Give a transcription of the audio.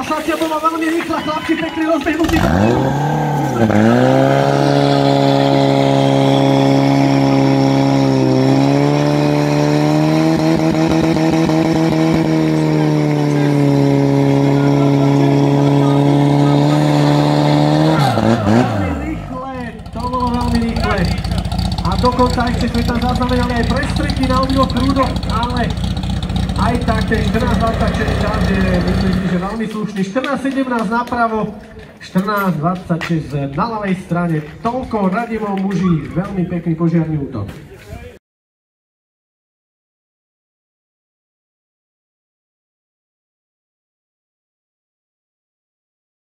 Tá Asácia bola veľmi rýchla, chlapci rýchle. A dokonca ešte sme tam zaznamenali aj prestreky na obidvoch prúdoch, ale aj tak ten 14-26 čas je, myslím veľmi slušný. 14-17 napravo, 14-26 na ľavej strane. Toľko Radimov muži, veľmi pekný požiarný útok.